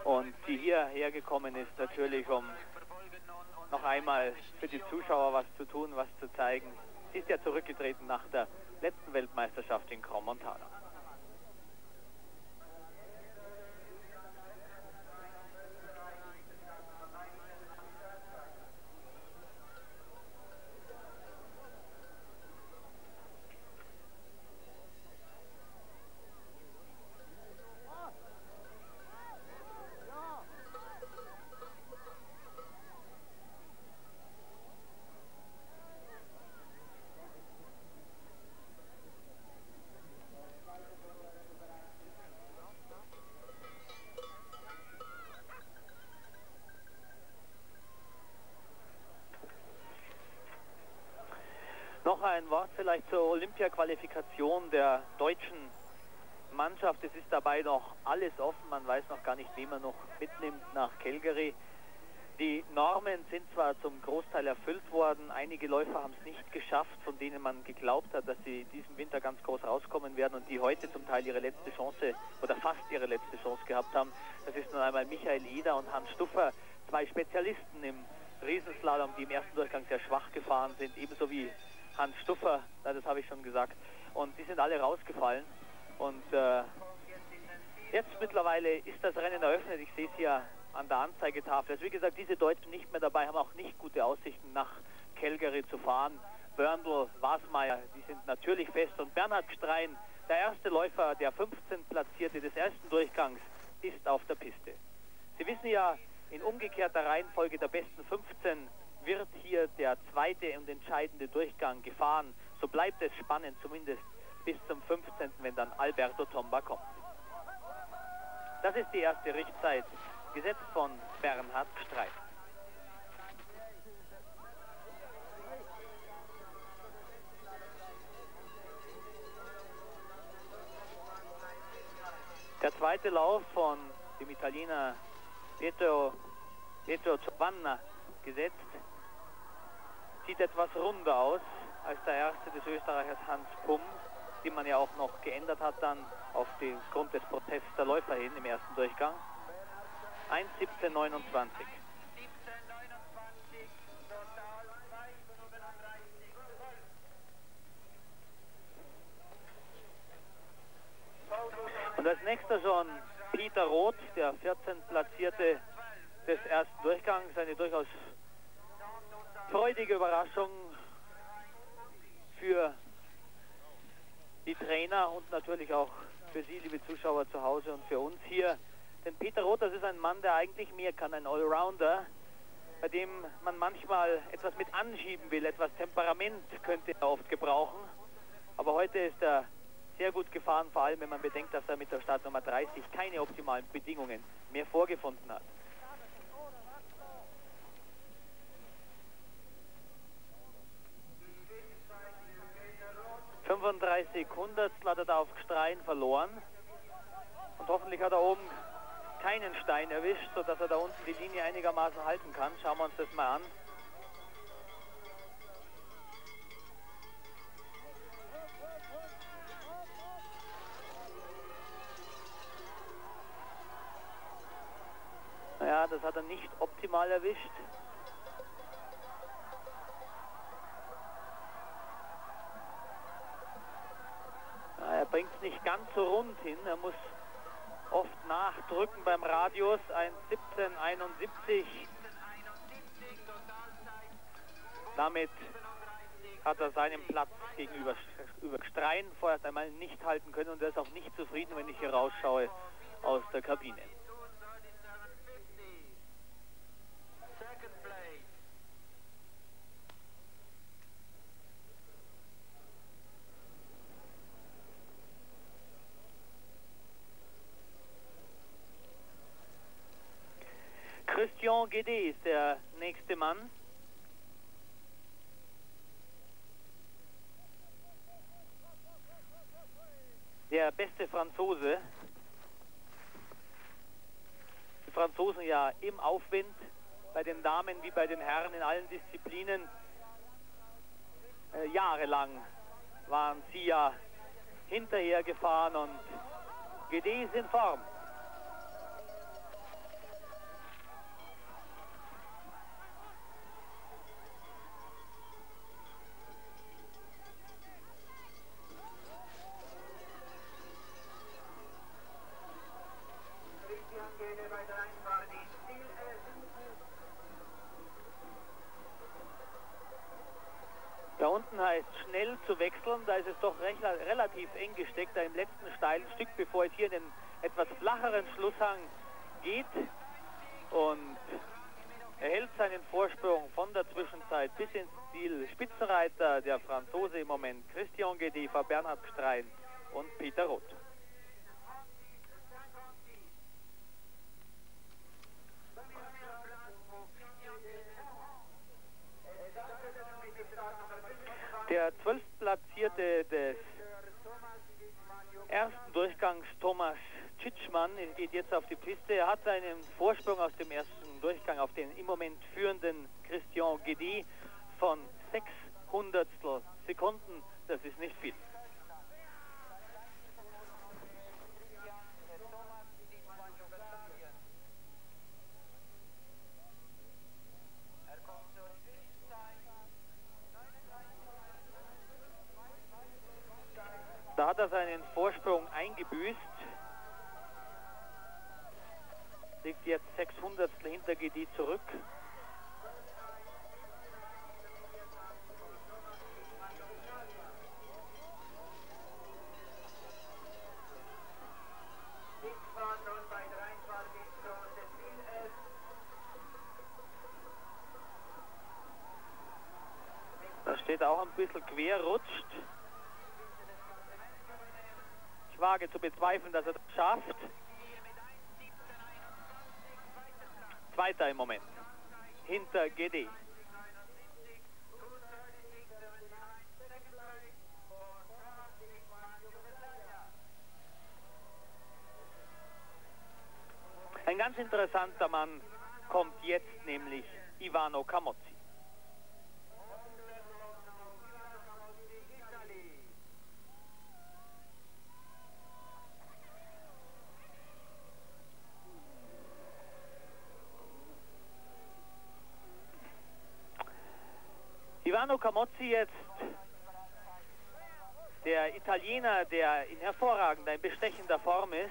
S1: Und die hierher gekommen ist, natürlich um noch einmal für die Zuschauer was zu tun, was zu zeigen. Sie ist ja zurückgetreten nach der letzten Weltmeisterschaft in. Noch ein Wort vielleicht zur Olympia-Qualifikation der deutschen Mannschaft. Es ist dabei noch alles offen. Man weiß noch gar nicht, wen man noch mitnimmt nach Calgary. Die Normen sind zwar zum Großteil erfüllt worden, einige Läufer haben es nicht geschafft, von denen man geglaubt hat, dass sie diesen Winter ganz groß rauskommen werden und die heute zum Teil ihre letzte Chance oder fast ihre letzte Chance gehabt haben. Das ist nun einmal Michael Eder und Hans Stuffer, zwei Spezialisten im Riesenslalom, die im ersten Durchgang sehr schwach gefahren sind, ebenso wie Hans Stuffer, das habe ich schon gesagt. Und die sind alle rausgefallen. Und äh, jetzt mittlerweile ist das Rennen eröffnet. Ich sehe es hier an der Anzeigetafel. Also wie gesagt, diese Deutschen nicht mehr dabei, haben auch nicht gute Aussichten nach Calgary zu fahren. Börndl, Wasmeier, die sind natürlich fest und Bernhard Strein, der erste Läufer, der 15 Platzierte des ersten Durchgangs, ist auf der Piste. Sie wissen ja, in umgekehrter Reihenfolge der besten 15 wird hier der zweite und entscheidende Durchgang gefahren. So bleibt es spannend, zumindest bis zum 15., wenn dann Alberto Tomba kommt. Das ist die erste Richtzeit gesetzt von Bernhard Streit. Der zweite Lauf von dem Italiener Pietro, Pietro Giovanna gesetzt sieht etwas runder aus als der erste des Österreichers Hans Pumm, den man ja auch noch geändert hat dann aufgrund des Protests der Läufer hin im ersten Durchgang. 1,1729. Und als nächster schon Peter Roth, der 14 Platzierte des ersten Durchgangs, eine durchaus freudige Überraschung für die Trainer und natürlich auch für Sie, liebe Zuschauer zu Hause und für uns hier denn Peter Roth, das ist ein Mann, der eigentlich mehr kann, ein Allrounder, bei dem man manchmal etwas mit anschieben will, etwas Temperament könnte er oft gebrauchen. Aber heute ist er sehr gut gefahren, vor allem wenn man bedenkt, dass er mit der Startnummer 30 keine optimalen Bedingungen mehr vorgefunden hat. ...35 Hundertstel hat er da auf Gstrein verloren. Und hoffentlich hat er oben keinen Stein erwischt, sodass er da unten die Linie einigermaßen halten kann. Schauen wir uns das mal an. Ja, das hat er nicht optimal erwischt. er bringt es nicht ganz so rund hin. Er muss oft nachdrücken beim Radius, ein 1771. Damit hat er seinen Platz gegenüber Strein vorerst einmal nicht halten können und er ist auch nicht zufrieden, wenn ich hier rausschaue aus der Kabine. Christian Guédé ist der nächste Mann. Der beste Franzose. Die Franzosen ja im Aufwind, bei den Damen wie bei den Herren in allen Disziplinen. Äh, jahrelang waren sie ja hinterher gefahren und Guédé ist in Form. Wechseln. Da ist es doch recht, relativ eng gesteckt, da im letzten steilen Stück, bevor es hier in den etwas flacheren Schlusshang geht. Und er hält seinen Vorsprung von der Zwischenzeit bis ins Ziel. Spitzenreiter der Franzose im Moment, Christian Guedi, Bernhard Strein und Peter Roth. Der zwölftplatzierte des ersten Durchgangs Thomas Tschitschmann geht jetzt auf die Piste. Er hat einen Vorsprung aus dem ersten Durchgang auf den im Moment führenden Christian Guedi von 600 Sekunden. Das ist nicht viel. Er seinen Vorsprung eingebüßt. Liegt jetzt 600 hinter GD zurück. Da steht auch ein bisschen quer, rutscht. Wage zu bezweifeln, dass er das schafft. Zweiter im Moment. Hinter GD. Ein ganz interessanter Mann kommt jetzt, nämlich Ivano Camozzi. Ivano Camozzi jetzt, der Italiener, der in hervorragender, in bestechender Form ist,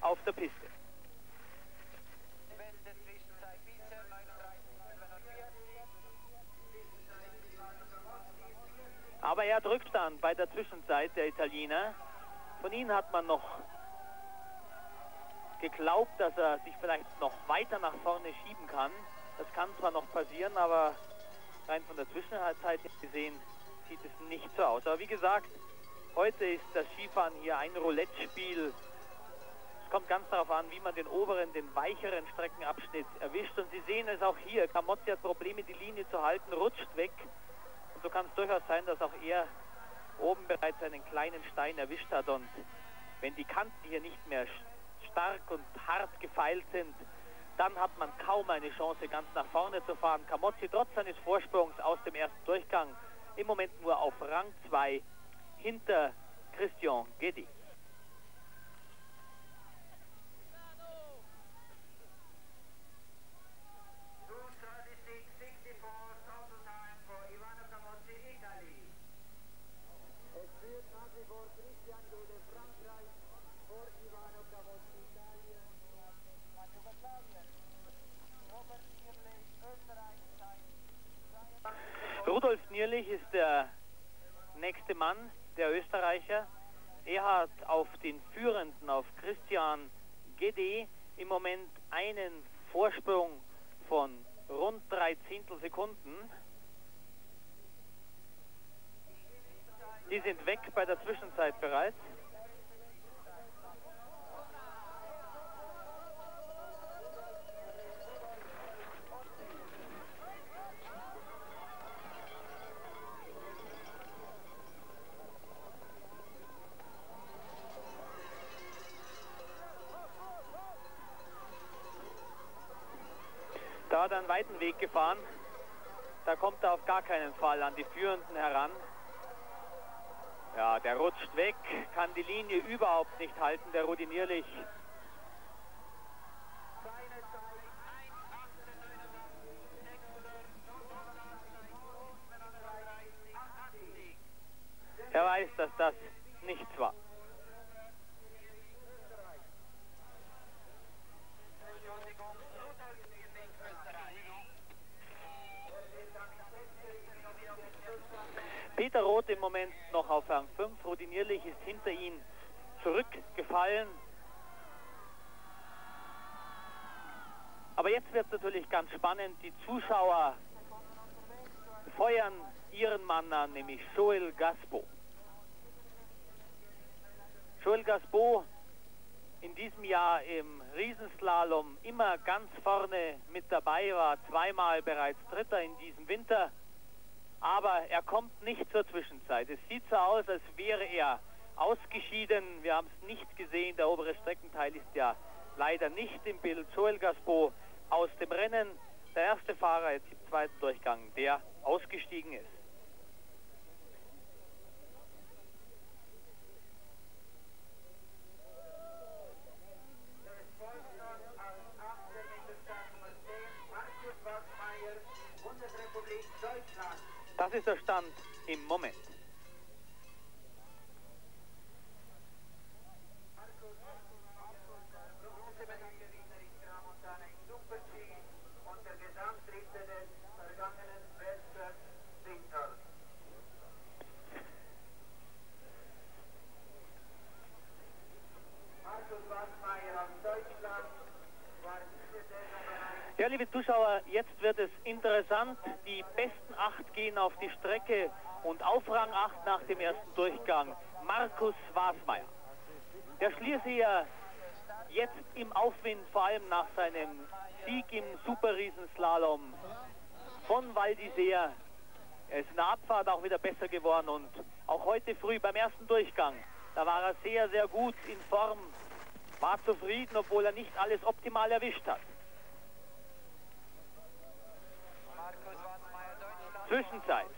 S1: auf der Piste. Aber er drückt dann bei der Zwischenzeit, der Italiener. Von ihm hat man noch geglaubt, dass er sich vielleicht noch weiter nach vorne schieben kann. Das kann zwar noch passieren, aber rein von der Zwischenzeit gesehen sieht es nicht so aus. Aber wie gesagt, heute ist das Skifahren hier ein Roulette-Spiel. Es kommt ganz darauf an, wie man den oberen, den weicheren Streckenabschnitt erwischt. Und Sie sehen es auch hier. Camozzi hat Probleme, die Linie zu halten, rutscht weg. Und so kann es durchaus sein, dass auch er oben bereits einen kleinen Stein erwischt hat. Und wenn die Kanten hier nicht mehr stark und hart gefeilt sind, dann hat man kaum eine Chance, ganz nach vorne zu fahren. Camozzi trotz seines Vorsprungs aus dem ersten Durchgang im Moment nur auf Rang 2 hinter Christian Gedi. Rudolf Nierlich ist der nächste Mann, der Österreicher. Er hat auf den Führenden, auf Christian Gede, im Moment einen Vorsprung von rund drei Zehntel Sekunden. Die sind weg bei der Zwischenzeit bereits. Weiten Weg gefahren. Da kommt er auf gar keinen Fall an die Führenden heran. Ja, der rutscht weg, kann die Linie überhaupt nicht halten, der Rudinierlich. Er weiß, dass das nichts war. Peter Roth im Moment noch auf Rang 5. Rodinierlich ist hinter ihn zurückgefallen. Aber jetzt wird es natürlich ganz spannend. Die Zuschauer feuern ihren Mann an, nämlich Joel Gaspo. Joel Gaspo in diesem Jahr im Riesenslalom immer ganz vorne mit dabei war, zweimal bereits Dritter in diesem Winter aber er kommt nicht zur Zwischenzeit. Es sieht so aus, als wäre er ausgeschieden. Wir haben es nicht gesehen. Der obere Streckenteil ist ja leider nicht im Bild. Joel Gaspo aus dem Rennen. Der erste Fahrer jetzt im zweiten Durchgang, der ausgestiegen ist. Das ist der Stand im Moment. Ja, liebe Zuschauer, jetzt wird es interessant. Die besten acht gehen auf die Strecke und auf Rang 8 nach dem ersten Durchgang Markus Wasmeier. Der Schlierseher jetzt im Aufwind, vor allem nach seinem Sieg im Superriesenslalom von Val d'Isère. Er ist in der Abfahrt auch wieder besser geworden und auch heute früh beim ersten Durchgang, da war er sehr, sehr gut in Form, war zufrieden, obwohl er nicht alles optimal erwischt hat. Zwischenzeit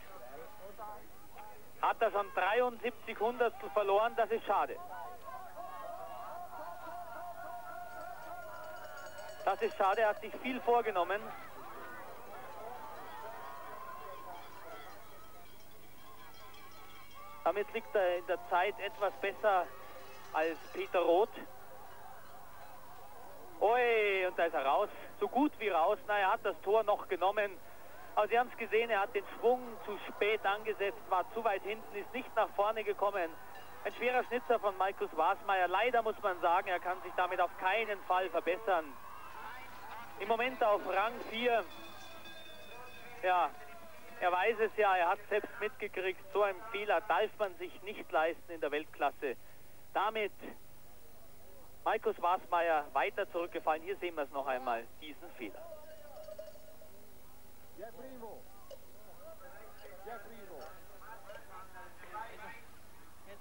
S1: hat er schon 73 Hundertstel verloren, das ist schade. Das ist schade, er hat sich viel vorgenommen. Damit liegt er in der Zeit etwas besser als Peter Roth. Oi, und da ist er raus. So gut wie raus. Na, er hat das Tor noch genommen. Aber Sie haben es gesehen, er hat den Schwung zu spät angesetzt, war zu weit hinten, ist nicht nach vorne gekommen. Ein schwerer Schnitzer von Markus Wasmeier. Leider muss man sagen, er kann sich damit auf keinen Fall verbessern. Im Moment auf Rang 4. Ja, er weiß es ja, er hat selbst mitgekriegt, so einen Fehler darf man sich nicht leisten in der Weltklasse. Damit Markus Wasmeier weiter zurückgefallen. Hier sehen wir es noch einmal, diesen Fehler.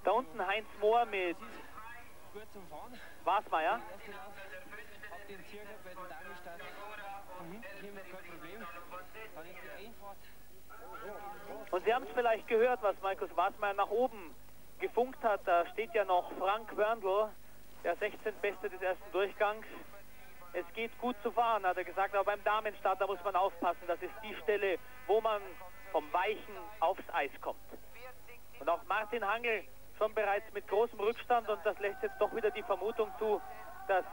S1: Da unten Heinz Mohr mit Wasmeier. Und Sie haben es vielleicht gehört, was Markus Wasmeier nach oben gefunkt hat. Da steht ja noch Frank Wörndl, der 16. Beste des ersten Durchgangs. Es geht gut zu fahren, hat er gesagt, aber beim Damenstart, da muss man aufpassen. Das ist die Stelle, wo man vom Weichen aufs Eis kommt. Und auch Martin Hangel schon bereits mit großem Rückstand und das lässt jetzt doch wieder die Vermutung zu, dass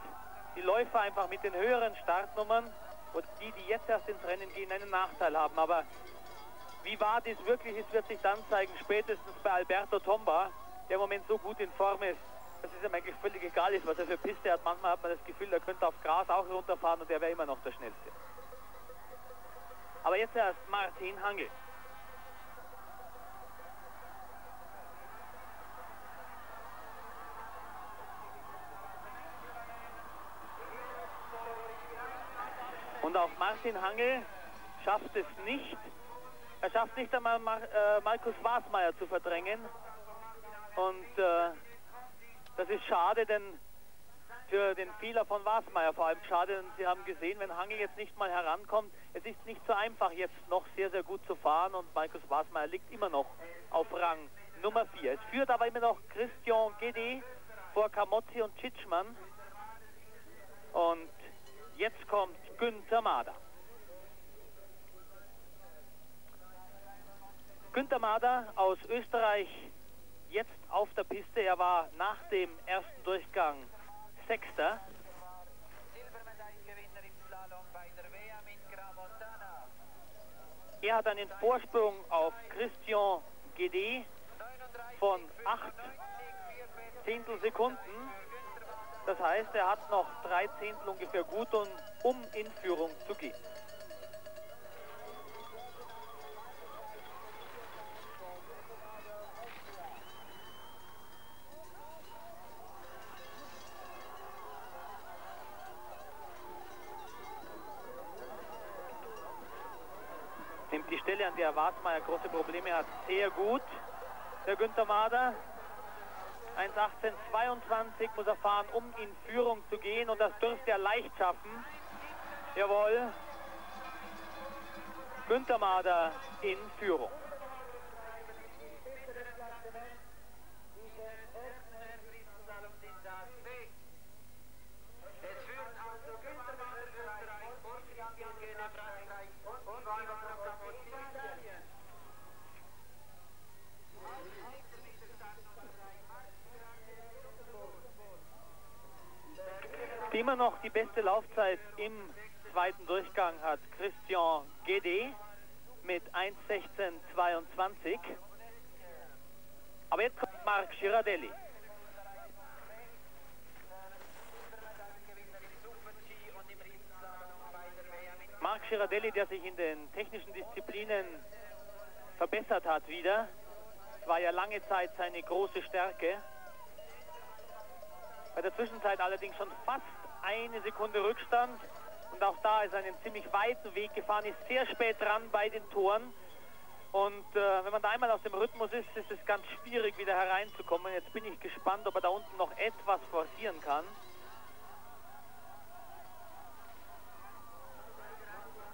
S1: die Läufer einfach mit den höheren Startnummern und die, die jetzt erst ins Rennen gehen, einen Nachteil haben. Aber wie wahr dies wirklich ist, wird sich dann zeigen, spätestens bei Alberto Tomba, der im Moment so gut in Form ist, dass es ihm eigentlich völlig egal ist, was er für Piste hat. Manchmal hat man das Gefühl, er könnte auf Gras auch runterfahren und er wäre immer noch der Schnellste. Aber jetzt erst Martin Hangel. Und auch Martin Hangel schafft es nicht. Er schafft nicht einmal Mar äh, Markus Wasmeier zu verdrängen. Und äh, das ist schade, denn für den Fehler von Wasmeier vor allem schade. Denn Sie haben gesehen, wenn Hangel jetzt nicht mal herankommt, es ist nicht so einfach, jetzt noch sehr, sehr gut zu fahren. Und Markus Wasmeier liegt immer noch auf Rang Nummer 4. Es führt aber immer noch Christian Gede vor Camozzi und Tschitschmann. Und jetzt kommt Günther Mader. Günther Mader aus Österreich jetzt auf der Piste. Er war nach dem ersten Durchgang Sechster. Er hat einen Vorsprung auf Christian Guédet von 8 Zehntelsekunden. Das heißt, er hat noch drei Zehntel ungefähr gut, um in Führung zu gehen. Wartmeier große Probleme hat, sehr gut. Der Günther Mader 1,18,22 muss er fahren, um in Führung zu gehen und das dürfte er leicht schaffen. Jawohl. Günther Mader in Führung. Immer noch die beste Laufzeit im zweiten Durchgang hat Christian Gede mit 1.16.22. Aber jetzt kommt Marc Girardelli. Marc Girardelli, der sich in den technischen Disziplinen verbessert hat wieder. Das war ja lange Zeit seine große Stärke. Bei der Zwischenzeit allerdings schon fast eine Sekunde Rückstand. Und auch da ist er einen ziemlich weiten Weg gefahren, ist sehr spät dran bei den Toren. Und äh, wenn man da einmal aus dem Rhythmus ist, ist es ganz schwierig, wieder hereinzukommen. Jetzt bin ich gespannt, ob er da unten noch etwas forcieren kann.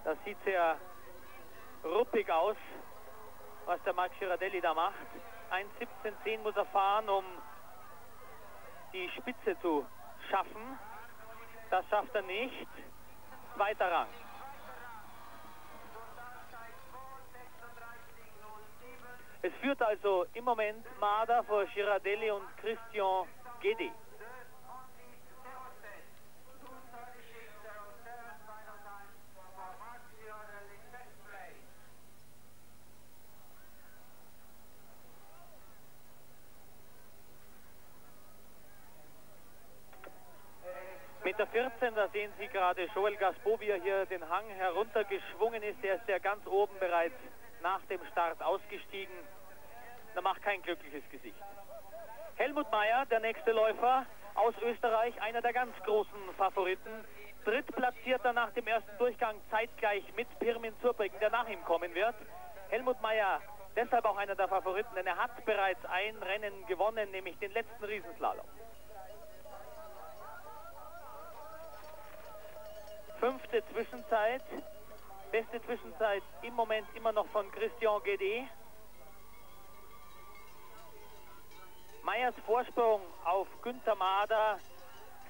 S1: Das sieht sehr ruppig aus, was der Marc Girardelli da macht. 1.17.10 muss er fahren, um die Spitze zu schaffen. Das schafft er nicht. Zweiter Rang. Es führt also im Moment Mada vor Girardelli und Christian Gedi. Meter 14, da sehen Sie gerade Joel Gaspo, wie er hier den Hang heruntergeschwungen ist. Der ist ja ganz oben bereits nach dem Start ausgestiegen. Da macht kein glückliches Gesicht. Helmut Meyer, der nächste Läufer aus Österreich, einer der ganz großen Favoriten. Drittplatzierter nach dem ersten Durchgang, zeitgleich mit Pirmin Zurbriggen, der nach ihm kommen wird. Helmut Meyer, deshalb auch einer der Favoriten, denn er hat bereits ein Rennen gewonnen, nämlich den letzten Riesenslalom. Fünfte Zwischenzeit. Beste Zwischenzeit im Moment immer noch von Christian Guédé. Meyers Vorsprung auf Günther Mader,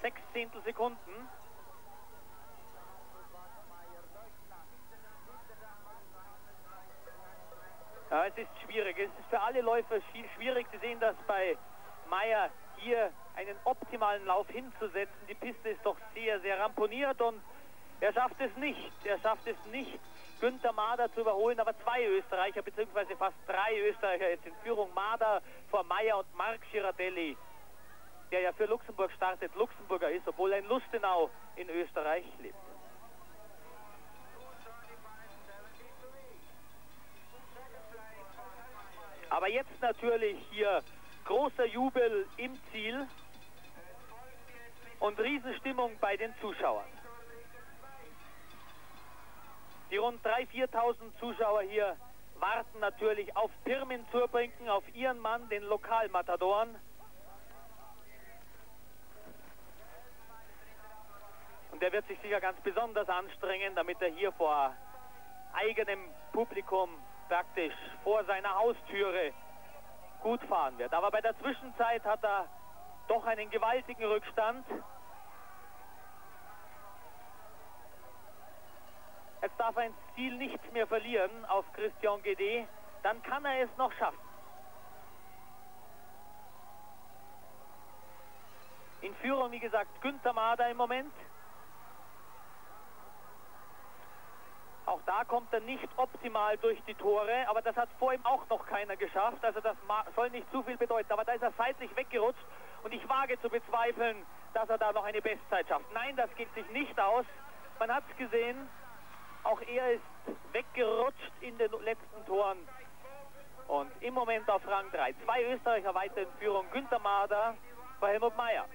S1: Sechzehntel Sekunden. Ja, es ist schwierig. Es ist für alle Läufer schwierig. Sie sehen das bei Meyer hier einen optimalen Lauf hinzusetzen. Die Piste ist doch sehr, sehr ramponiert und er schafft es nicht. Er schafft es nicht, Günther Mader zu überholen, aber zwei Österreicher, beziehungsweise fast drei Österreicher jetzt in Führung. Mader vor Meyer und Marc Girardelli, der ja für Luxemburg startet, Luxemburger ist, obwohl er in Lustenau in Österreich lebt. Aber jetzt natürlich hier großer Jubel im Ziel und Riesenstimmung bei den Zuschauern. Die rund 3.000, 4.000 Zuschauer hier warten natürlich auf Pirmin Zurbrinken, auf ihren Mann, den Lokalmatadoren. Und der wird sich sicher ganz besonders anstrengen, damit er hier vor eigenem Publikum praktisch vor seiner Haustüre gut fahren wird. Aber bei der Zwischenzeit hat er doch einen gewaltigen Rückstand. Jetzt darf er ins Ziel nichts mehr verlieren auf Christian Guédé. Dann kann er es noch schaffen. In Führung, wie gesagt, Günther Mader im Moment. Auch da kommt er nicht optimal durch die Tore, aber das hat vor ihm auch noch keiner geschafft. Also das soll nicht zu viel bedeuten. Aber da ist er seitlich weggerutscht und ich wage zu bezweifeln, dass er da noch eine Bestzeit schafft. Nein, das geht sich nicht aus. Man hat es gesehen. Auch er ist weggerutscht in den letzten Toren. Und im Moment auf Rang 3. Zwei Österreicher weiter in Führung. Günther Mader vor Helmut Meyer.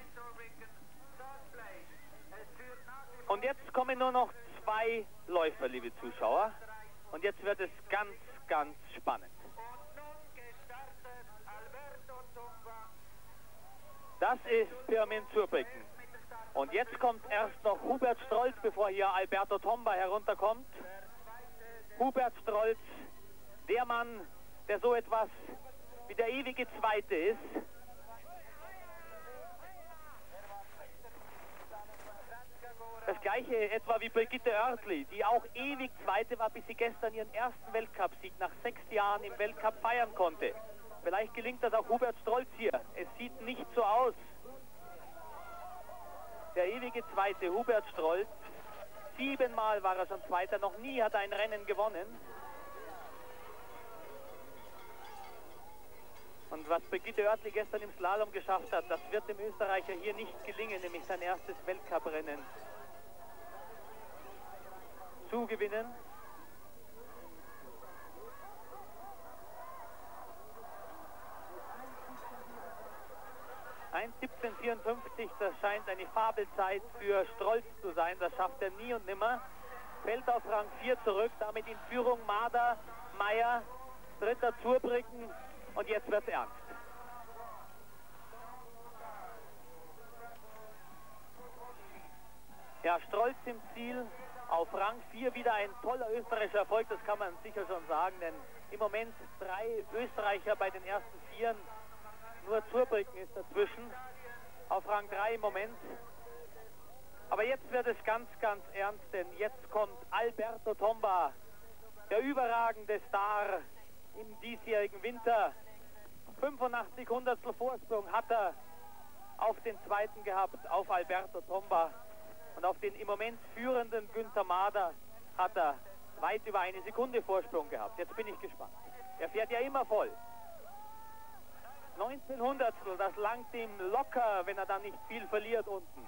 S1: Und jetzt kommen nur noch zwei Läufer, liebe Zuschauer. Und jetzt wird es ganz, ganz spannend. Das ist Pirmin Zurbrücken. Und jetzt kommt erst noch Hubert Strolz, bevor hier Alberto Tomba herunterkommt. Hubert Strolz, der Mann, der so etwas wie der ewige Zweite ist. Das gleiche etwa wie Brigitte Oertli, die auch ewig Zweite war, bis sie gestern ihren ersten Weltcupsieg nach sechs Jahren im Weltcup feiern konnte. Vielleicht gelingt das auch Hubert Strolz hier. Es sieht nicht so aus. Der ewige Zweite, Hubert Strolz. Siebenmal war er schon Zweiter, noch nie hat er ein Rennen gewonnen. Und was Brigitte Oertli gestern im Slalom geschafft hat, das wird dem Österreicher hier nicht gelingen, nämlich sein erstes Weltcuprennen zu gewinnen. 1,1754, das scheint eine Fabelzeit für Strolz zu sein. Das schafft er nie und nimmer. Fällt auf Rang 4 zurück, damit in Führung Marder, Meier, dritter Zurbrücken und jetzt wird es ernst. Ja, Strolz im Ziel, auf Rang 4 wieder ein toller österreichischer Erfolg, das kann man sicher schon sagen, denn im Moment drei Österreicher bei den ersten Vieren nur Zurbrücken ist dazwischen. Auf Rang 3 im Moment. Aber jetzt wird es ganz, ganz ernst, denn jetzt kommt Alberto Tomba, der überragende Star im diesjährigen Winter. 85 Hundertstel Vorsprung hat er auf den zweiten gehabt, auf Alberto Tomba. Und auf den im Moment führenden Günther Mader hat er weit über eine Sekunde Vorsprung gehabt. Jetzt bin ich gespannt. Er fährt ja immer voll. 1900, das langt ihm locker, wenn er dann nicht viel verliert unten.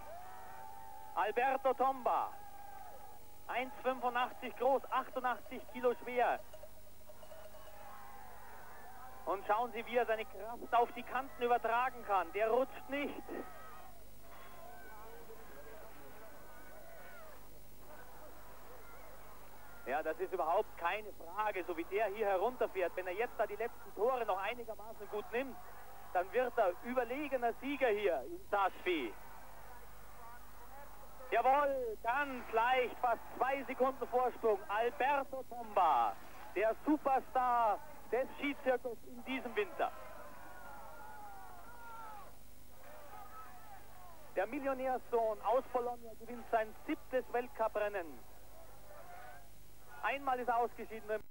S1: Alberto Tomba, 1,85 groß, 88 Kilo schwer. Und schauen Sie, wie er seine Kraft auf die Kanten übertragen kann. Der rutscht nicht. Ja, das ist überhaupt keine Frage, so wie der hier herunterfährt. Wenn er jetzt da die letzten Tore noch einigermaßen gut nimmt, dann wird er überlegener Sieger hier in Saasfee. Jawohl, ganz leicht, fast zwei Sekunden Vorsprung. Alberto Tomba, der Superstar des Skizirkus in diesem Winter. Der Millionärssohn aus Bologna gewinnt sein siebtes Weltcuprennen. Einmal ist er ausgeschieden.